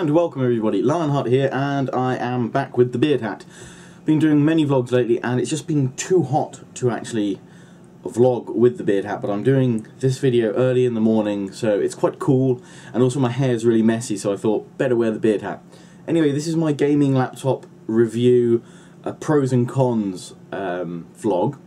And welcome everybody, Lionheart here, and I am back with the beard hat. Been doing many vlogs lately, and it's just been too hot to actually vlog with the beard hat, but I'm doing this video early in the morning, so it's quite cool, and also my hair is really messy, so I thought, better wear the beard hat. Anyway, this is my gaming laptop review, a pros and cons um, vlog.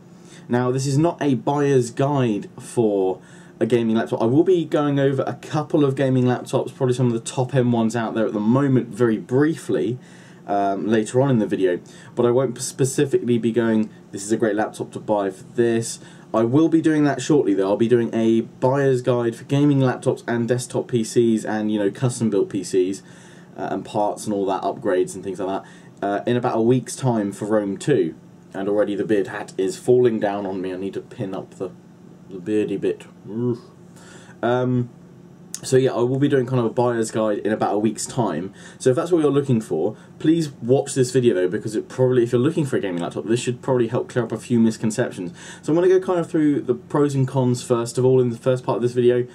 Now, this is not a buyer's guide for a gaming laptop. I will be going over a couple of gaming laptops, probably some of the top end ones out there at the moment, very briefly. Um, later on in the video, but I won't specifically be going, this is a great laptop to buy for this. I will be doing that shortly though. I'll be doing a buyer's guide for gaming laptops and desktop PCs and, you know, custom built PCs uh, and parts and all that, upgrades and things like that, uh, in about a week's time for Rome 2. And already the beard hat is falling down on me. I need to pin up the the beardy bit. Um, so yeah, I will be doing kind of a buyer's guide in about a week's time. So if that's what you're looking for, please watch this video though, because it probably, if you're looking for a gaming laptop, this should probably help clear up a few misconceptions. So I'm going to go kind of through the pros and cons first of all in the first part of this video,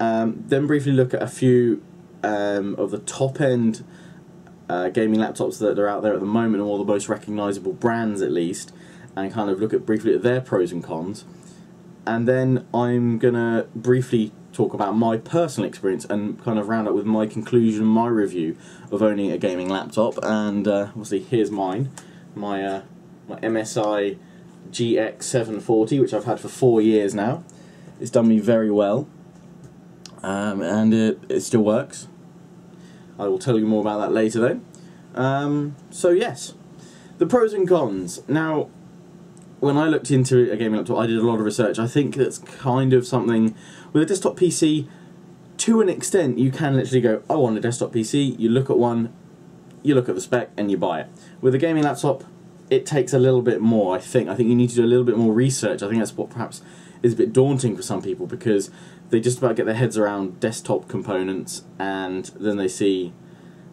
um, then briefly look at a few um, of the top end uh, gaming laptops that are out there at the moment, all the most recognisable brands at least, and kind of look at briefly at their pros and cons and then I'm gonna briefly talk about my personal experience and kind of round up with my conclusion, my review of owning a gaming laptop. And uh, obviously, here's mine, my uh, my MSI GX740, which I've had for four years now. It's done me very well, um, and it, it still works. I will tell you more about that later, though. Um, so yes, the pros and cons. Now, when I looked into a gaming laptop, I did a lot of research. I think that's kind of something with a desktop PC. To an extent, you can literally go, "I want a desktop PC." You look at one, you look at the spec, and you buy it. With a gaming laptop, it takes a little bit more. I think. I think you need to do a little bit more research. I think that's what perhaps is a bit daunting for some people because they just about get their heads around desktop components, and then they see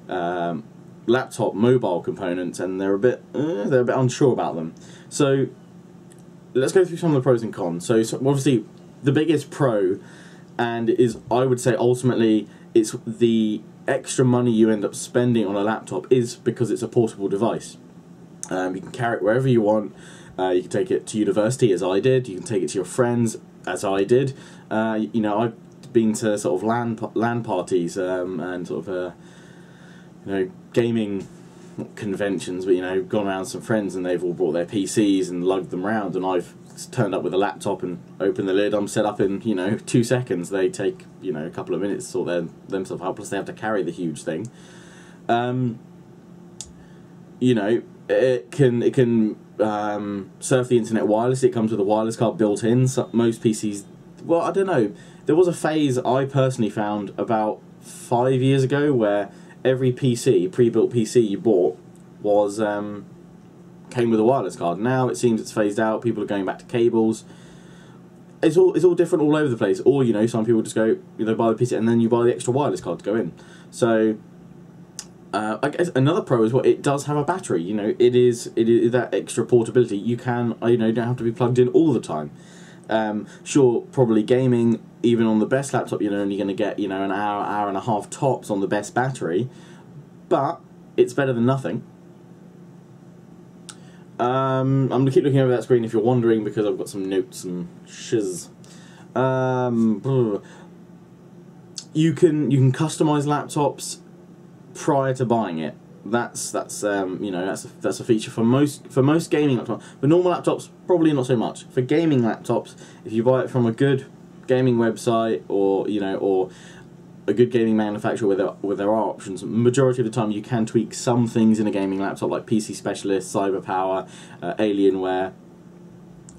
um, laptop mobile components, and they're a bit uh, they're a bit unsure about them. So let's go through some of the pros and cons. So, so, obviously, the biggest pro, and is I would say ultimately it's the extra money you end up spending on a laptop is because it's a portable device. Um, you can carry it wherever you want. Uh, you can take it to university, as I did. You can take it to your friends, as I did. Uh, you know, I've been to sort of land LAN parties um, and sort of uh, you know gaming conventions, but you know, gone around some friends and they've all brought their PCs and lugged them around, and I've turned up with a laptop and opened the lid. I'm set up in you know two seconds. They take you know a couple of minutes to sort their, themselves out. Plus they have to carry the huge thing. Um, you know, it can it can um, surf the internet wirelessly. It comes with a wireless card built in. So most PCs, well, I don't know. There was a phase I personally found about five years ago where every PC, pre-built PC you bought, was um, came with a wireless card. Now it seems it's phased out. People are going back to cables. It's all it's all different all over the place. Or you know, some people just go you know buy the PC and then you buy the extra wireless card to go in. So. Uh, I guess another pro is what it does have a battery. You know, it is it is that extra portability. You can you know you don't have to be plugged in all the time. Um, sure, probably gaming even on the best laptop, you're only going to get you know an hour, hour and a half tops on the best battery, but it's better than nothing. Um, I'm going to keep looking over that screen if you're wondering because I've got some notes and shiz. Um, you can you can customize laptops prior to buying it. That's that's um, you know that's a, that's a feature for most for most gaming laptops. For normal laptops, probably not so much. For gaming laptops, if you buy it from a good gaming website or you know or a good gaming manufacturer where there, where there are options. Majority of the time, you can tweak some things in a gaming laptop, like PC Specialist, CyberPower, uh, Alienware.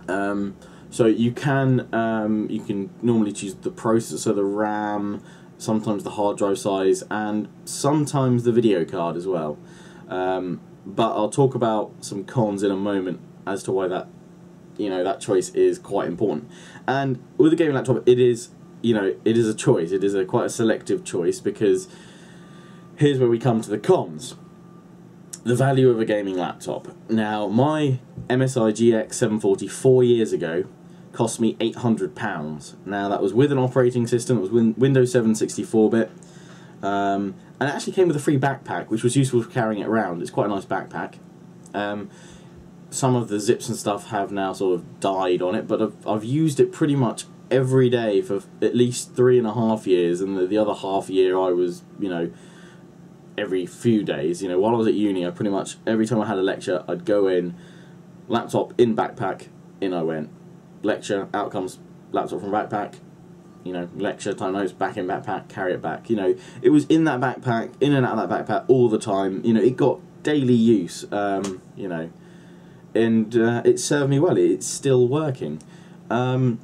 Um, so you can um, you can normally choose the processor, the RAM, sometimes the hard drive size, and sometimes the video card as well. Um, but I'll talk about some cons in a moment as to why that you know that choice is quite important. And with a gaming laptop, it is you know it is a choice. It is a quite a selective choice because here's where we come to the cons. The value of a gaming laptop. Now, my MSI GX 740 four years ago cost me £800. Now, that was with an operating system, it was win Windows 7 64 bit, um, and it actually came with a free backpack, which was useful for carrying it around. It's quite a nice backpack. Um, some of the zips and stuff have now sort of died on it, but I've, I've used it pretty much every day for at least three and a half years, and the, the other half year I was, you know, every few days. You know, while I was at uni, I pretty much every time I had a lecture, I'd go in, laptop in backpack, in I went, lecture, out comes laptop from backpack, you know, lecture, time notes, back in backpack, carry it back. You know, it was in that backpack, in and out of that backpack all the time. You know, it got daily use. Um, you know, and uh, it served me well. It's still working. Um,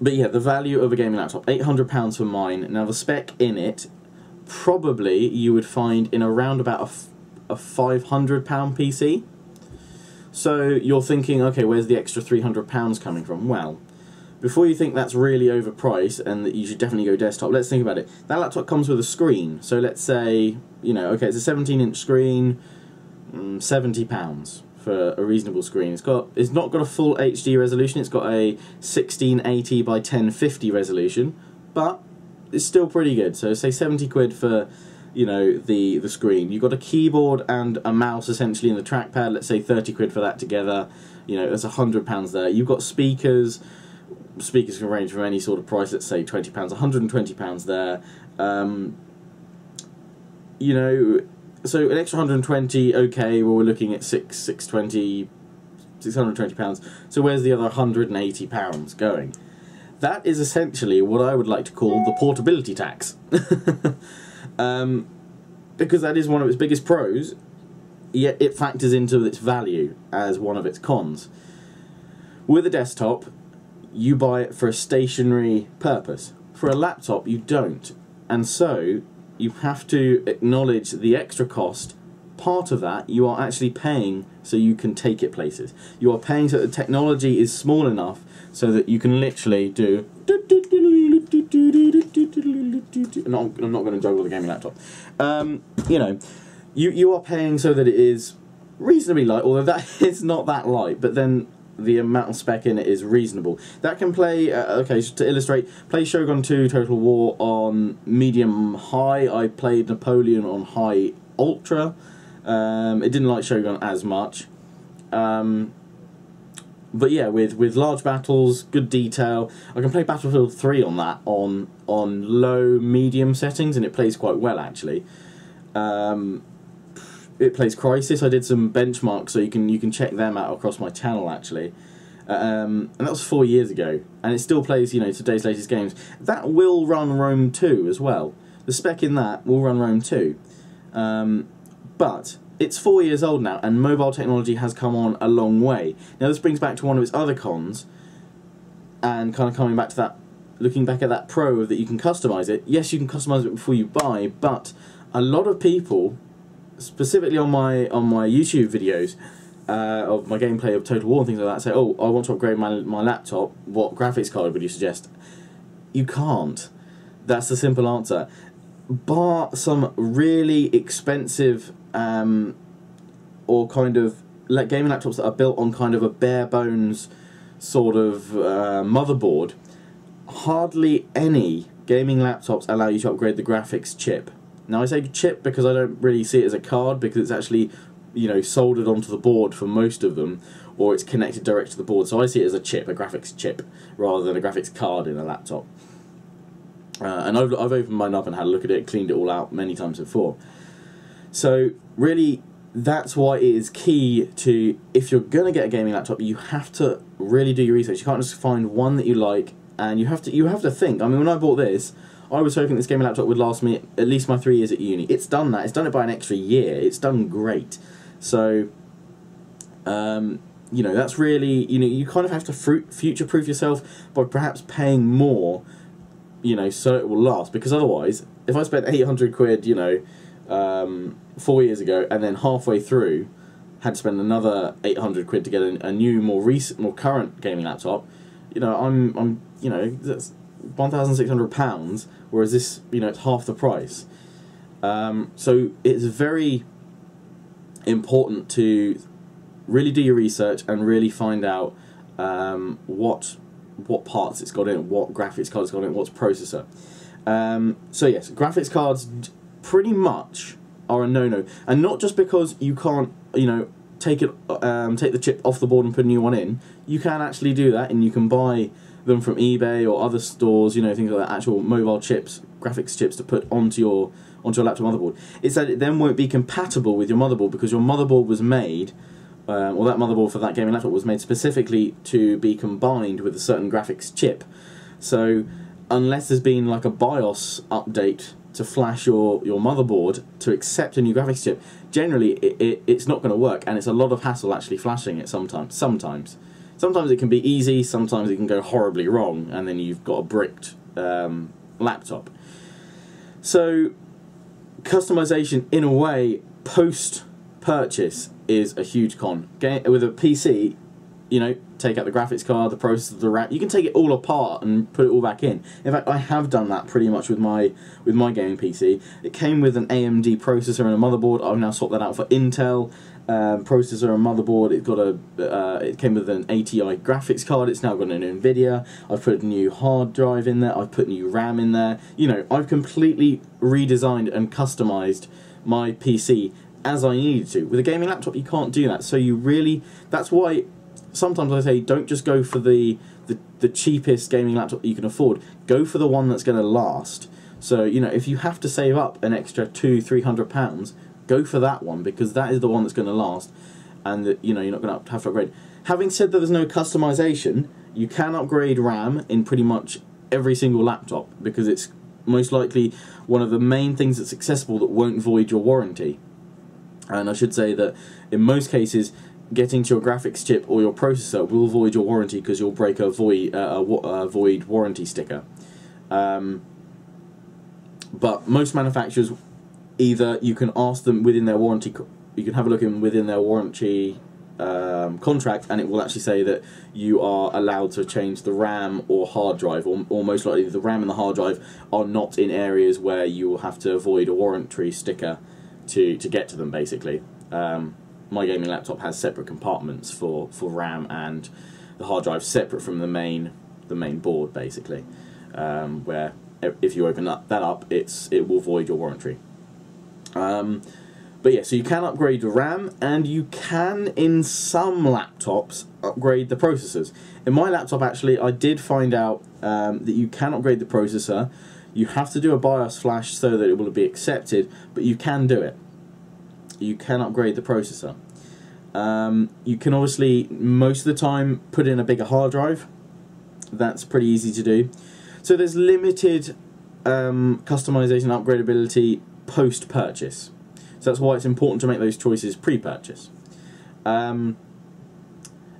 but yeah, the value of a gaming laptop, £800 for mine. Now, the spec in it, probably you would find in around about a, a £500 PC. So you're thinking, okay, where's the extra £300 coming from? Well, before you think that's really overpriced and that you should definitely go desktop, let's think about it. That laptop comes with a screen. So let's say, you know, okay, it's a 17 inch screen, mm, £70 for a reasonable screen. It's got it's not got a full HD resolution. It's got a 1680 by 1050 resolution, but it's still pretty good. So say 70 quid for you know the the screen. You've got a keyboard and a mouse essentially in the trackpad. Let's say 30 quid for that together. You know that's a hundred pounds there. You've got speakers. Speakers can range from any sort of price. Let's say 20 pounds, 120 pounds there. Um, you know so an extra 120 okay well we're looking at 6 620 620 pounds so where's the other 180 pounds going that is essentially what I would like to call the portability tax um, because that is one of its biggest pros yet it factors into its value as one of its cons with a desktop you buy it for a stationary purpose for a laptop you don't and so you have to acknowledge the extra cost. Part of that you are actually paying so you can take it places. You are paying so the technology is small enough so that you can literally do. I'm not, I'm not going to juggle the gaming laptop. Um, you know, you you are paying so that it is reasonably light, although that is not that light. But then the amount of spec in it is reasonable. That can play, uh, okay, to illustrate, play Shogun 2 Total War on medium high. I played Napoleon on high ultra. Um, it didn't like Shogun as much. Um, but yeah, with, with large battles, good detail. I can play Battlefield 3 on that on on low medium settings, and it plays quite well actually. Um, it plays Crysis. I did some benchmarks, so you can you can check them out across my channel actually. Um, and that was four years ago, and it still plays, you know, today's latest games. That will run Rome 2 as well. The spec in that will run Rome 2. Um, but it's four years old now, and mobile technology has come on a long way. Now, this brings back to one of its other cons, and kind of coming back to that, looking back at that pro that you can customize it. Yes, you can customize it before you buy, but a lot of people specifically on my on my YouTube videos uh, of my gameplay of Total War and things like that, say, oh, I want to upgrade my my laptop. What graphics card would you suggest? You can't. That's the simple answer. Bar some really expensive um, or kind of like gaming laptops that are built on kind of a bare bones sort of uh, motherboard. Hardly any gaming laptops allow you to upgrade the graphics chip. Now I say chip because I don't really see it as a card because it's actually you know soldered onto the board for most of them or it's connected direct to the board so I see it as a chip, a graphics chip rather than a graphics card in a laptop. Uh, and I've, I've opened mine up and had a look at it, cleaned it all out many times before. So really that's why it is key to if you're going to get a gaming laptop you have to really do your research. You can't just find one that you like and you have to you have to think. I mean when I bought this I was hoping this gaming laptop would last me at least my three years at uni. It's done that. It's done it by an extra year. It's done great. So, um, you know, that's really, you know, you kind of have to future proof yourself by perhaps paying more, you know, so it will last. Because otherwise, if I spent 800 quid, you know, um, four years ago, and then halfway through had to spend another 800 quid to get a, a new, more recent, more current gaming laptop, you know, I'm, I'm, you know, that's £1,600, whereas this, you know, it's half the price. Um, so it's very important to really do your research and really find out um, what what parts it's got in, what graphics card it's got in, what's processor. Um, so yes, graphics cards pretty much are a no-no, and not just because you can't, you know, take it, um, take the chip off the board and put a new one in. You can actually do that, and you can buy them from eBay or other stores. You know, things like that, actual mobile chips, graphics chips to put onto your onto your laptop motherboard. It's that it then won't be compatible with your motherboard because your motherboard was made. Um, or that motherboard for that gaming laptop was made specifically to be combined with a certain graphics chip. So, unless there's been like a BIOS update to flash your, your motherboard to accept a new graphics chip, generally it, it, it's not going to work, and it's a lot of hassle actually flashing it sometimes. Sometimes. Sometimes it can be easy, sometimes it can go horribly wrong, and then you've got a bricked um, laptop. So, customization, in a way, post purchase is a huge con. With a PC, you know, take out the graphics card, the processor, the RAM. You can take it all apart and put it all back in. In fact, I have done that pretty much with my with my gaming PC. It came with an AMD processor and a motherboard. I've now swapped that out for Intel um, processor and motherboard. It got a uh, it came with an ATI graphics card. It's now got an Nvidia. I've put a new hard drive in there. I've put new RAM in there. You know, I've completely redesigned and customized my PC as I needed to. With a gaming laptop, you can't do that. So you really that's why sometimes I say don't just go for the, the, the cheapest gaming laptop that you can afford. Go for the one that's going to last. So you know if you have to save up an extra two three hundred pounds, go for that one because that is the one that's going to last, and you know you're not going to have to upgrade. Having said that, there's no customization. You can upgrade RAM in pretty much every single laptop because it's most likely one of the main things that's accessible that won't void your warranty. And I should say that in most cases, getting to your graphics chip or your processor will void your warranty because you'll break a void, uh, a, void warranty sticker. Um, but most manufacturers, either you can ask them within their warranty, you can have a look in within their warranty um, contract, and it will actually say that you are allowed to change the RAM or hard drive, or, or most likely the RAM and the hard drive are not in areas where you will have to avoid a warranty sticker to to get to them, basically. Um, my gaming laptop has separate compartments for, for RAM and the hard drive separate from the main the main board basically um, where if you open that, that up it's it will void your warranty um, but yeah so you can upgrade the RAM and you can in some laptops upgrade the processors in my laptop actually I did find out um, that you can upgrade the processor you have to do a BIOS flash so that it will be accepted but you can do it you can upgrade the processor. Um, you can obviously, most of the time, put in a bigger hard drive. That's pretty easy to do. So there's limited um, customization upgradability post-purchase. So that's why it's important to make those choices pre-purchase. Um,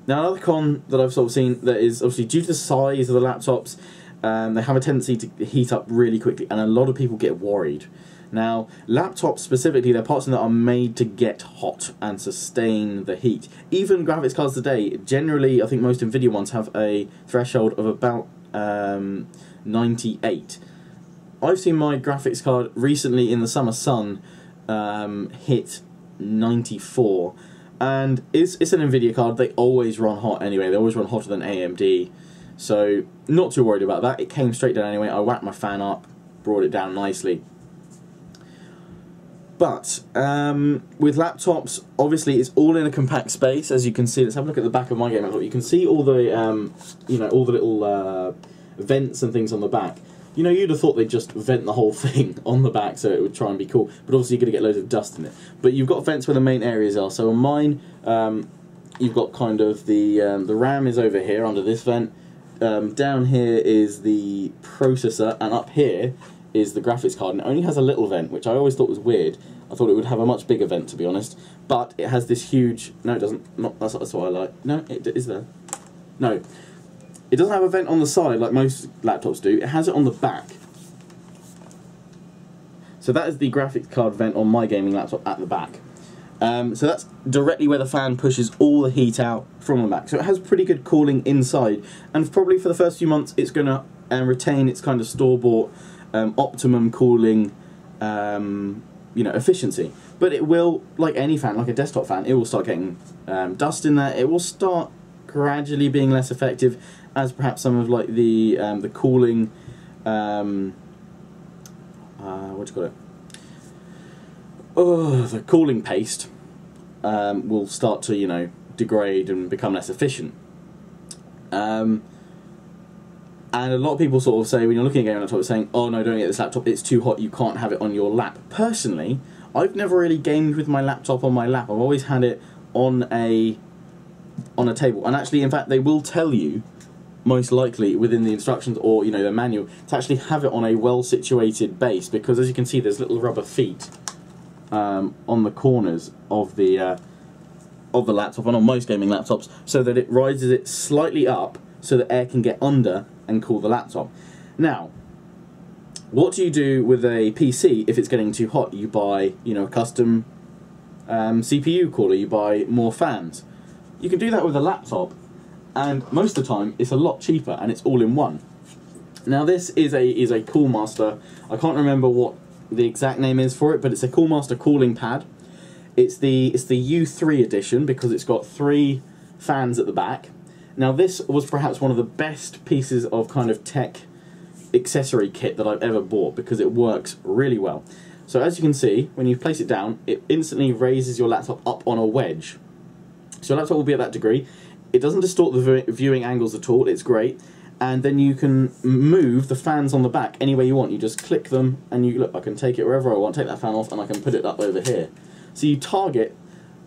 now another con that I've sort of seen that is obviously due to the size of the laptops, um, they have a tendency to heat up really quickly and a lot of people get worried. Now, laptops specifically, they're parts that are made to get hot and sustain the heat. Even graphics cards today, generally, I think most NVIDIA ones have a threshold of about um, 98. I've seen my graphics card recently in the summer sun um, hit 94 and it's, it's an Nvidia card, they always run hot anyway, they always run hotter than AMD, so not too worried about that, it came straight down anyway, I whacked my fan up, brought it down nicely, but um, with laptops, obviously it's all in a compact space, as you can see. Let's have a look at the back of my game laptop. You can see all the, um, you know, all the little uh, vents and things on the back. You know, you'd have thought they'd just vent the whole thing on the back so it would try and be cool. But obviously you're going to get loads of dust in it. But you've got vents where the main areas are. So on mine, um, you've got kind of the, um, the RAM is over here under this vent. Um, down here is the processor, and up here is the graphics card, and it only has a little vent, which I always thought was weird. I thought it would have a much bigger vent, to be honest. But it has this huge... No, it doesn't. Not, that's, that's what I like. No, it is there. No. It doesn't have a vent on the side like most laptops do. It has it on the back. So that is the graphics card vent on my gaming laptop at the back. Um, so that's directly where the fan pushes all the heat out from the back. So it has pretty good cooling inside. And probably for the first few months, it's going to uh, retain its kind of store-bought um, optimum cooling um, you know efficiency but it will like any fan like a desktop fan it will start getting um, dust in there it will start gradually being less effective as perhaps some of like the um, the cooling um, uh, what do you call it oh, the cooling paste um, will start to, you know, degrade and become less efficient. Um, and a lot of people sort of say, when you're looking at a game laptop, saying, oh no, don't get this laptop, it's too hot, you can't have it on your lap. Personally, I've never really gamed with my laptop on my lap. I've always had it on a on a table. And actually, in fact, they will tell you, most likely within the instructions or you know the manual, to actually have it on a well situated base because as you can see, there's little rubber feet um, on the corners of the uh, of the laptop and on most gaming laptops, so that it rises it slightly up so that air can get under and cool the laptop. Now, what do you do with a PC if it's getting too hot? You buy, you know, a custom um, CPU cooler. You buy more fans. You can do that with a laptop, and most of the time it's a lot cheaper and it's all in one. Now this is a is a Coolmaster. I can't remember what the exact name is for it, but it's a Coolmaster cooling pad. It's the it's the U3 edition because it's got three fans at the back. Now this was perhaps one of the best pieces of kind of tech accessory kit that I've ever bought because it works really well. So as you can see, when you place it down, it instantly raises your laptop up on a wedge. So your laptop will be at that degree. It doesn't distort the viewing angles at all, it's great. And then you can move the fans on the back any way you want. You just click them and you look, I can take it wherever I want, take that fan off and I can put it up over here. So you target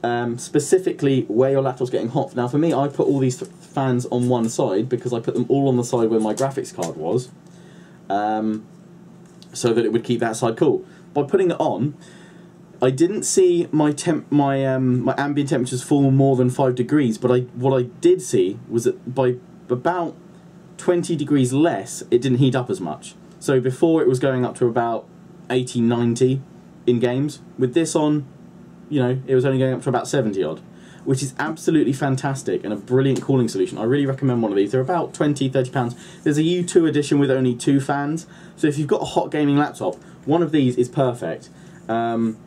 um, specifically where your laptop's getting hot. Now for me, I put all these fans on one side because I put them all on the side where my graphics card was, um, so that it would keep that side cool. By putting it on, I didn't see my temp, my um, my ambient temperatures fall more than five degrees, but I what I did see was that by about 20 degrees less, it didn't heat up as much. So before it was going up to about 80, 90 in games. With this on, you know, it was only going up to about 70 odd, which is absolutely fantastic and a brilliant cooling solution. I really recommend one of these. They're about 20, 30 pounds. There's a U2 edition with only two fans. So if you've got a hot gaming laptop, one of these is perfect. Um,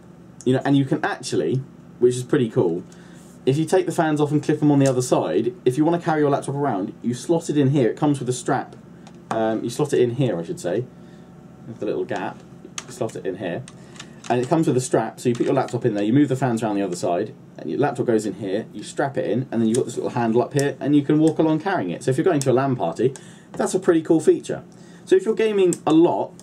you know, and you can actually, which is pretty cool, if you take the fans off and clip them on the other side, if you want to carry your laptop around, you slot it in here. It comes with a strap. Um, you slot it in here, I should say, with the little gap. You slot it in here and it comes with a strap, so you put your laptop in there, you move the fans around the other side, and your laptop goes in here, you strap it in, and then you've got this little handle up here, and you can walk along carrying it. So if you're going to a LAN party, that's a pretty cool feature. So if you're gaming a lot,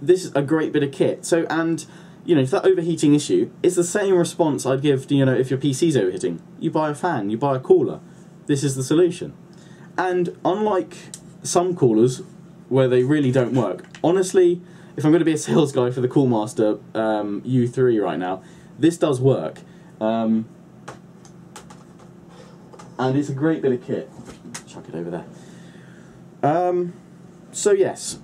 this is a great bit of kit. So, and, you know, if that overheating issue, it's the same response I'd give, you know, if your PC's overheating. You buy a fan, you buy a cooler. This is the solution. And unlike some coolers, where they really don't work, honestly, if I'm going to be a sales guy for the Coolmaster um, U3 right now, this does work. Um, and it's a great bit of kit. Chuck it over there. Um, so yes,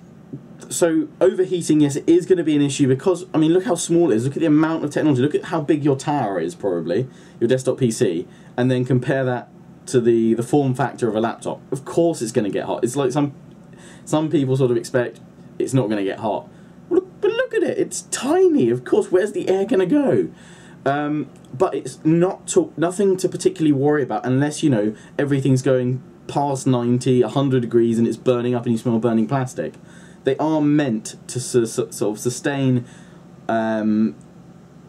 so overheating, yes, it is going to be an issue because, I mean, look how small it is. Look at the amount of technology. Look at how big your tower is, probably, your desktop PC, and then compare that to the, the form factor of a laptop. Of course it's going to get hot. It's like some, some people sort of expect it's not going to get hot. Look, but look at it, it's tiny. Of course, where's the air going to go? Um, but it's not to, nothing to particularly worry about unless you know everything's going past 90, 100 degrees and it's burning up and you smell burning plastic. They are meant to su sort of sustain um,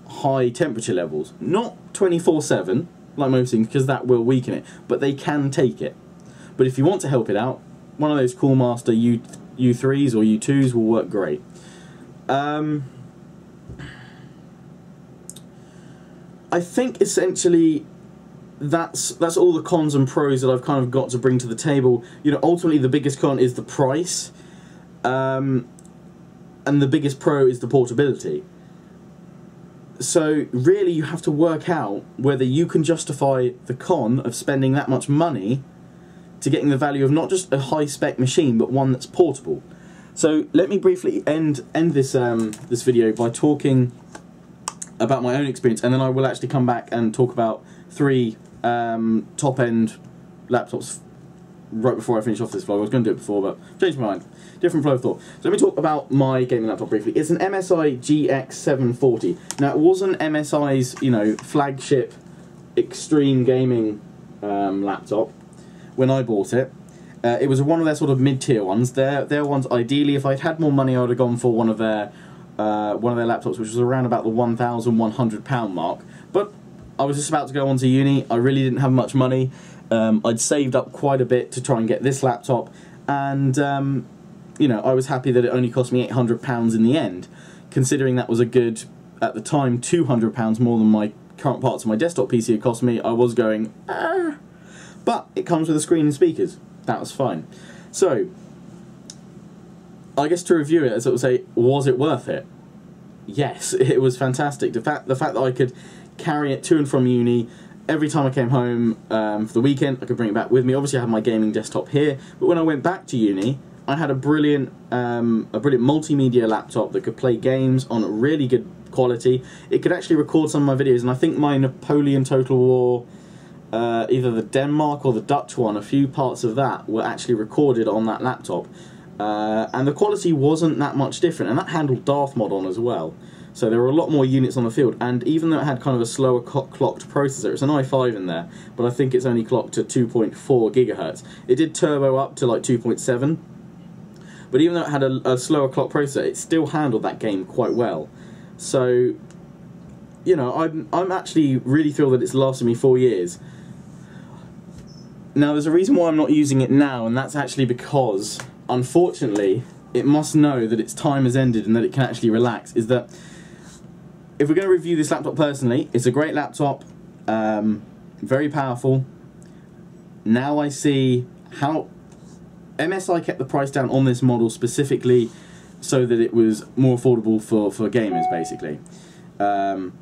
high temperature levels. Not 24 7, like most things, because that will weaken it, but they can take it. But if you want to help it out, one of those Coolmaster U U3s or U2s will work great. Um, I think essentially that's that's all the cons and pros that I've kind of got to bring to the table. You know, ultimately the biggest con is the price, um, and the biggest pro is the portability. So really, you have to work out whether you can justify the con of spending that much money to getting the value of not just a high spec machine, but one that's portable. So let me briefly end end this um, this video by talking about my own experience, and then I will actually come back and talk about three um, top end laptops right before I finish off this vlog. I was going to do it before, but changed my mind. Different flow of thought. So let me talk about my gaming laptop briefly. It's an MSI GX740. Now it wasn't MSI's you know flagship extreme gaming um, laptop when I bought it. Uh, it was one of their sort of mid-tier ones. Their their ones, ideally, if I'd had more money, I would have gone for one of their uh, one of their laptops, which was around about the £1,100 mark. But I was just about to go on to uni. I really didn't have much money. Um, I'd saved up quite a bit to try and get this laptop, and um, you know I was happy that it only cost me £800 in the end, considering that was a good at the time £200 more than my current parts of my desktop PC had cost me. I was going, ah. but it comes with a screen and speakers. That was fine. So I guess to review it, I sort of say, was it worth it? Yes, it was fantastic. The fact the fact that I could carry it to and from uni every time I came home um, for the weekend, I could bring it back with me. Obviously, I had my gaming desktop here, but when I went back to uni, I had a brilliant, um, a brilliant multimedia laptop that could play games on really good quality. It could actually record some of my videos, and I think my Napoleon Total War, uh, either the Denmark or the Dutch one, a few parts of that were actually recorded on that laptop. Uh, and the quality wasn't that much different, and that handled Darth mod on as well. So there were a lot more units on the field, and even though it had kind of a slower clocked processor, it's an i5 in there, but I think it's only clocked to 2.4 gigahertz. It did turbo up to like 2.7, but even though it had a, a slower clock processor, it still handled that game quite well. So, you know, I'm I'm actually really thrilled that it's lasted me four years. Now, there's a reason why I'm not using it now, and that's actually because, unfortunately, it must know that its time has ended and that it can actually relax. Is that if we're going to review this laptop personally, it's a great laptop, um, very powerful. Now I see how MSI kept the price down on this model specifically so that it was more affordable for, for gamers, basically. Um,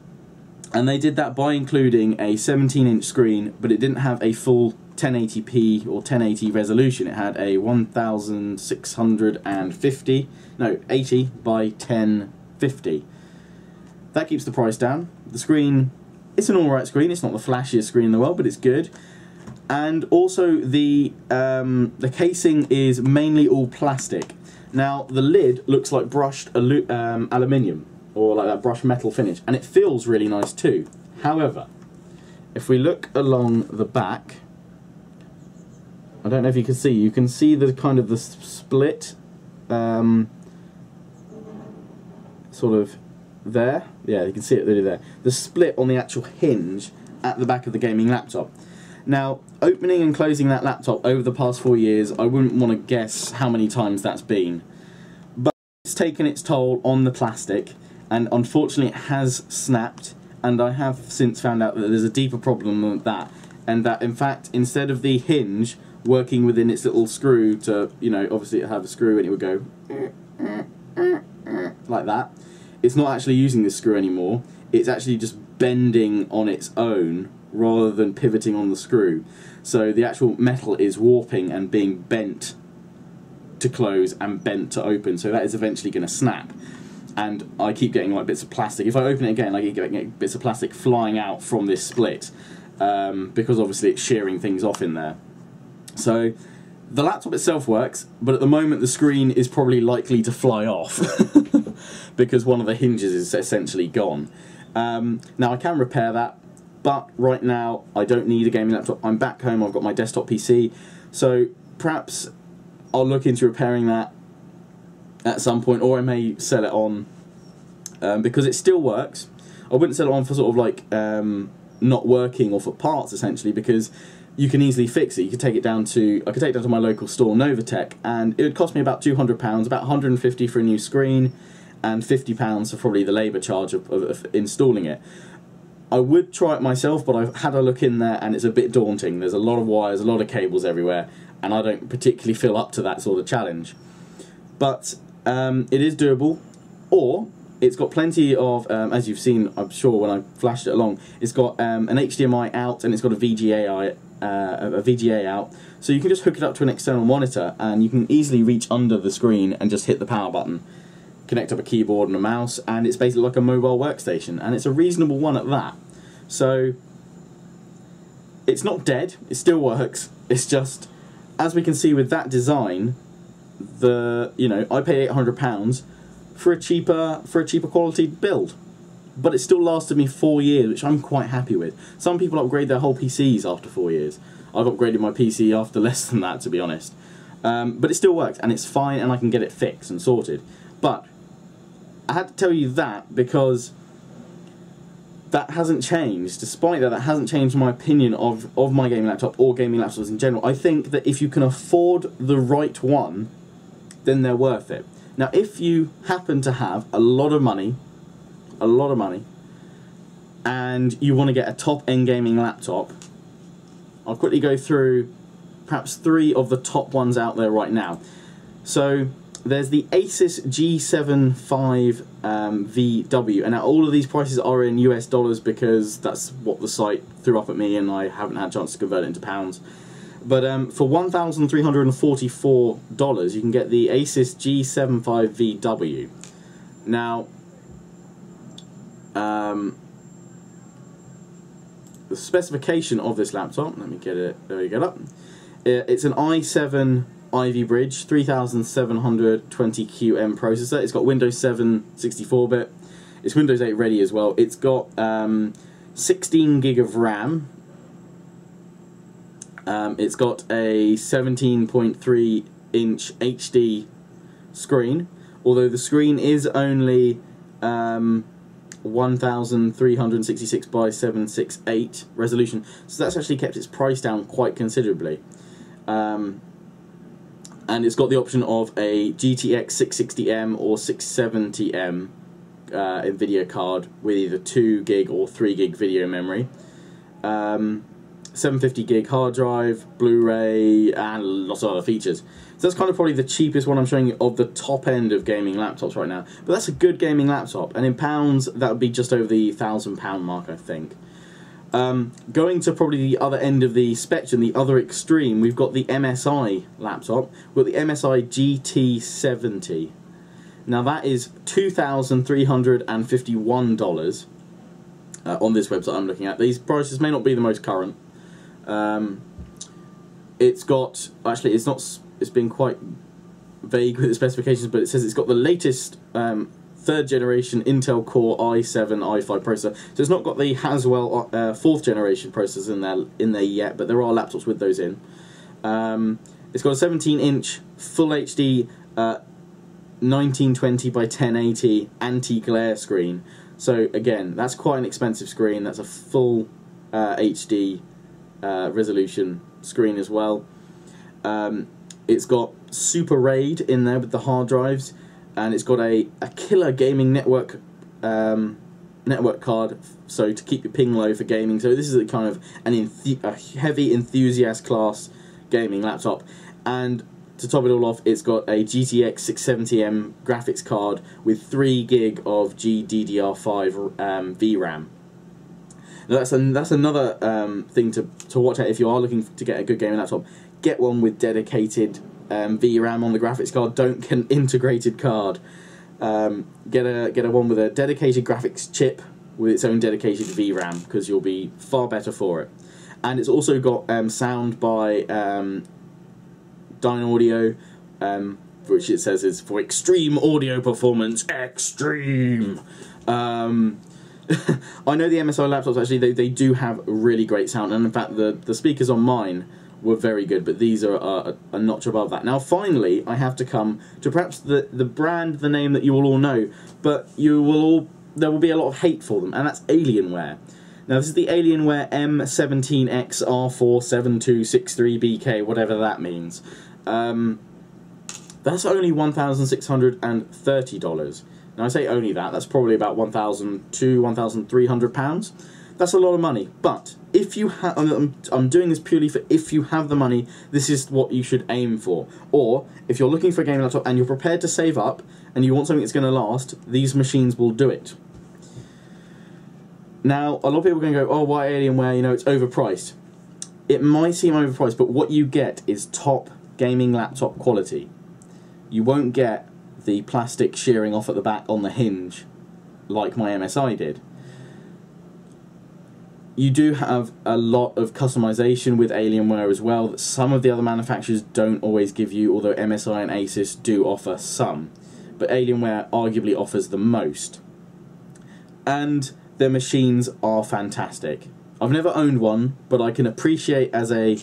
and they did that by including a 17 inch screen, but it didn't have a full 1080p or 1080 resolution. It had a 1650, no, 80 by 1050. That keeps the price down. The screen, it's an alright screen. It's not the flashiest screen in the world, but it's good. And also the um, the casing is mainly all plastic. Now the lid looks like brushed alu um, aluminium or like that brushed metal finish, and it feels really nice too. However, if we look along the back, I don't know if you can see. You can see the kind of the split, um, sort of there. Yeah, you can see it really there. The split on the actual hinge at the back of the gaming laptop. Now, opening and closing that laptop over the past four years, I wouldn't want to guess how many times that's been. But it's taken its toll on the plastic, and unfortunately it has snapped, and I have since found out that there's a deeper problem than that, and that in fact, instead of the hinge working within its little screw to, you know, obviously it have a screw and it would go like that, it's not actually using this screw anymore. It's actually just bending on its own rather than pivoting on the screw. So the actual metal is warping and being bent to close and bent to open. So that is eventually going to snap. And I keep getting like bits of plastic. If I open it again, I keep getting bits of plastic flying out from this split um, because obviously it's shearing things off in there. So the laptop itself works, but at the moment the screen is probably likely to fly off. because one of the hinges is essentially gone. Um, now I can repair that, but right now I don't need a gaming laptop. I'm back home, I've got my desktop PC, so perhaps I'll look into repairing that at some point, or I may sell it on um, because it still works. I wouldn't sell it on for sort of like um, not working or for parts essentially because you can easily fix it. You could take it down to I could take it down to my local store, Novatech, and it would cost me about two hundred pounds, about 150 for a new screen, and £50 for probably the labour charge of, of, of, installing it. I would try it myself, but I've had a look in there and it's a bit daunting. There's a lot of wires, a lot of cables everywhere, and I don't particularly feel up to that sort of challenge. But um, it is doable, or it's got plenty of, um, as you've seen, I'm sure when I flashed it along, it's got um, an HDMI out and it's got a VGA, uh, a VGA out, so you can just hook it up to an external monitor and you can easily reach under the screen and just hit the power button connect up a keyboard and a mouse, and it's basically like a mobile workstation, and it's a reasonable one at that. So it's not dead; it still works. It's just, as we can see with that design, the you know I hundred pounds for a cheaper for a cheaper quality build, but it still lasted me four years, which I'm quite happy with. Some people upgrade their whole PCs after four years. I've upgraded my PC after less than that, to be honest. Um, but it still works, and it's fine, and I can get it fixed and sorted. But I had to tell you that because that hasn't changed. Despite that, that hasn't changed my opinion of, of my gaming laptop or gaming laptops in general. I think that if you can afford the right one, then they're worth it. Now, if you happen to have a lot of money, a lot of money, and you want to get a top-end gaming laptop, I'll quickly go through perhaps three of the top ones out there right now. So there's the Asus G75 um, VW, and now all of these prices are in US dollars because that's what the site threw up at me, and I haven't had a chance to convert it into pounds. But um, for $1,344, you can get the Asus G75 VW. Now, um, the specification of this laptop, let me get it, there we go up. It's an i7 Ivy Bridge 3720QM processor. It's got Windows 7 64-bit. It's Windows 8 ready as well. It's got um, 16 gig of RAM. Um, it's got a 17.3 inch HD screen, although the screen is only um, 1366 by 768 resolution, so that's actually kept its price down quite considerably. Um, and it's got the option of a GTX 660M or 670M uh, NVIDIA card with either 2 gig or 3 gig video memory. Um, 750 gig hard drive, Blu-ray, and lots of other features. So that's kind of probably the cheapest one I'm showing you of the top end of gaming laptops right now. But that's a good gaming laptop, and in pounds, that would be just over the thousand pound mark, I think. Um, going to probably the other end of the spectrum, the other extreme, we've got the MSI laptop. We've got the MSI GT70. Now that is $2,351 uh, on this website I'm looking at. These prices may not be the most current. Um, it's got, actually it's not, it's been quite vague with the specifications, but it says it's got the latest um, third generation Intel Core i7 i5 processor. So it's not got the Haswell uh, fourth generation processors in there in there yet, but there are laptops with those in. Um, it's got a 17 inch full HD uh, 1920 by 1080 anti-glare screen. So again, that's quite an expensive screen. That's a full uh, HD uh, resolution screen as well. Um, it's got Super RAID in there with the hard drives and it's got a, a killer gaming network um, network card so to keep your ping low for gaming. So this is a kind of an a heavy enthusiast class gaming laptop. And to top it all off it's got a GTX 670M graphics card with 3 gig of GDDR5 um, VRAM now that's, an, that's another um, thing to, to watch out if you are looking to get a good gaming laptop. Get one with dedicated um, VRAM on the graphics card. Don't get an integrated card. Um, get a get a one with a dedicated graphics chip with its own dedicated VRAM because you'll be far better for it. And it's also got um, sound by um, Dynaudio, um, which it says is for extreme audio performance. Extreme. Um, I know the MSI laptops actually they, they do have really great sound, and in fact the the speakers on mine were very good, but these are a, notch above that. Now, finally, I have to come to perhaps the, the brand, the name that you will all know, but you will all there will be a lot of hate for them, and that's Alienware. Now, this is the Alienware M17X R47263BK, whatever that means. Um, that's only $1,630. Now, I say only that, that's probably about 1,200, 1,300 pounds. That's a lot of money, but if you have, I'm, I'm doing this purely for if you have the money, this is what you should aim for. Or if you're looking for a gaming laptop and you're prepared to save up and you want something that's going to last, these machines will do it. Now, a lot of people are going to go, oh, why Alienware? You know, it's overpriced. It might seem overpriced, but what you get is top gaming laptop quality. You won't get the plastic shearing off at the back on the hinge like my MSI did you do have a lot of customization with Alienware as well that some of the other manufacturers don't always give you, although MSI and Asus do offer some. But Alienware arguably offers the most. And their machines are fantastic. I've never owned one, but I can appreciate as a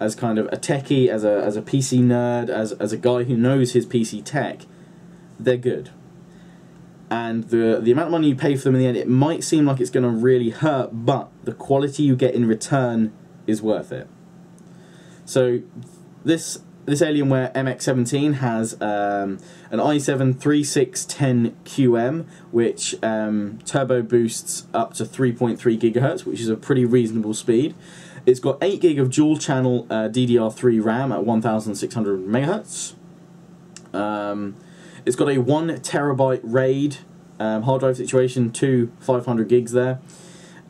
as kind of a techie, as a as a PC nerd, as as a guy who knows his PC tech, they're good. And the the amount of money you pay for them in the end, it might seem like it's going to really hurt, but the quality you get in return is worth it. So this this Alienware MX17 has um, an i7 3610QM, which um, turbo boosts up to 3.3 gigahertz, which is a pretty reasonable speed. It's got 8 gig of dual channel uh, DDR3 RAM at 1600 megahertz. Um, it's got a 1 terabyte RAID um, hard drive situation, two 500 gigs there.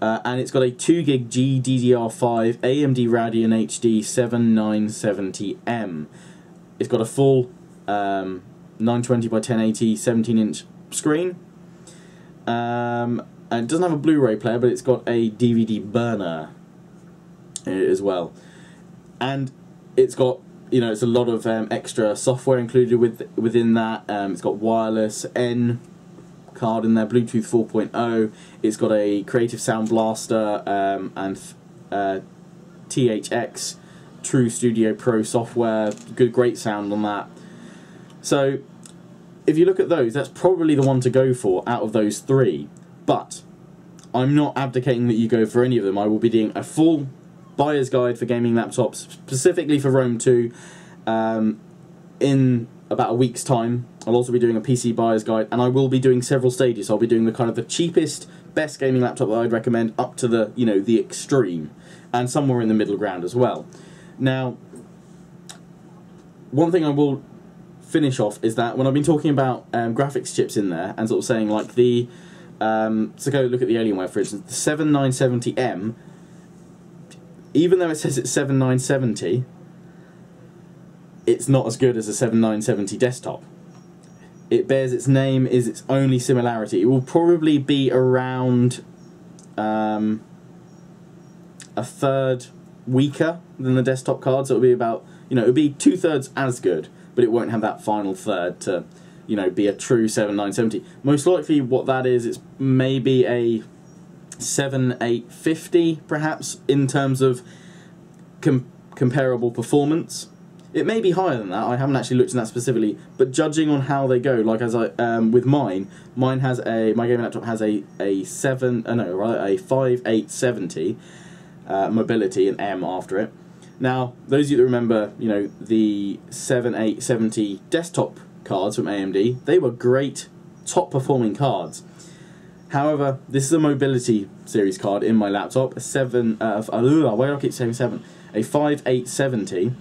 Uh, and it's got a 2 gig GDDR5 AMD Radeon HD 7970M. It's got a full um, 920 by 1080 17 inch screen. Um, and it doesn't have a Blu-ray player, but it's got a DVD burner as well. And it's got you know it's a lot of um, extra software included with within that. Um, it's got wireless N card in there, Bluetooth 4.0. It's got a Creative Sound Blaster um, and uh, THX TruStudio Pro software. Good, great sound on that. So, if you look at those, that's probably the one to go for out of those three. But I'm not abdicating that you go for any of them. I will be doing a full buyer's guide for gaming laptops, specifically for Rome 2, um, in about a week's time. I'll also be doing a PC buyer's guide, and I will be doing several stages. I'll be doing the kind of the cheapest, best gaming laptop that I'd recommend, up to the you know the extreme, and somewhere in the middle ground as well. Now, one thing I will finish off is that when I've been talking about um, graphics chips in there, and sort of saying like the um, so go look at the Alienware for instance, the 7970M. Even though it says it's 7970, it's not as good as a 7970 desktop. It bears its name, is its only similarity. It will probably be around um, a third weaker than the desktop card, so it'll be about, you know, it'll be two thirds as good, but it won't have that final third to, you know, be a true 7970. Most likely what that is, it's maybe a 7850 perhaps in terms of com comparable performance it may be higher than that. I haven't actually looked at that specifically, but judging on how they go, like as I um, with mine, mine has a my gaming laptop has a a seven, uh, no, a five eight seventy uh, mobility and M after it. Now, those of you that remember, you know, the seven eight seventy desktop cards from AMD, they were great, top performing cards. However, this is a mobility series card in my laptop, a seven. Uh, why do I keep saying seven? A five eight seventy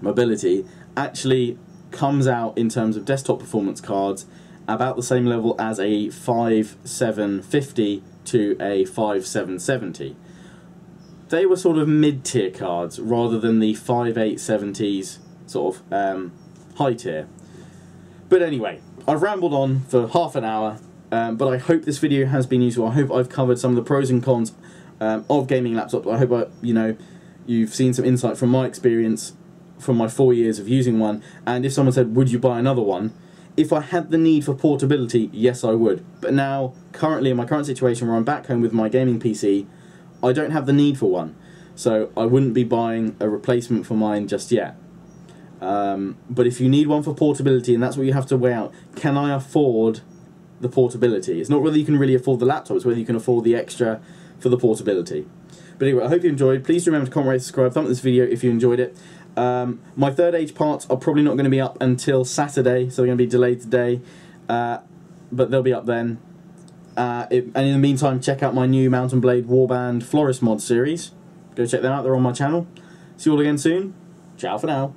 mobility actually comes out in terms of desktop performance cards about the same level as a 5750 to a 5770. They were sort of mid-tier cards rather than the 5870s sort of um, high tier. But anyway, I've rambled on for half an hour, um, but I hope this video has been useful. I hope I've covered some of the pros and cons um, of gaming laptops. I hope I, you know you've seen some insight from my experience from my four years of using one, and if someone said, would you buy another one? If I had the need for portability, yes I would. But now, currently in my current situation where I'm back home with my gaming PC, I don't have the need for one. So I wouldn't be buying a replacement for mine just yet. Um, but if you need one for portability, and that's what you have to weigh out, can I afford the portability? It's not whether you can really afford the laptop, it's whether you can afford the extra for the portability. But anyway, I hope you enjoyed. Please remember to comment, rate, subscribe, thumb this video if you enjoyed it. Um, my third age parts are probably not going to be up until Saturday, so they're going to be delayed today, uh, but they'll be up then. Uh, it, and in the meantime, check out my new Mount & Blade Warband Floris mod series. Go check them out, they're on my channel. See you all again soon. Ciao for now.